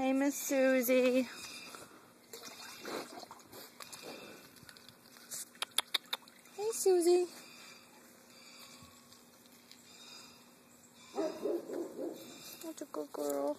Hey, Miss Susie. Hey, Susie. That's a good girl.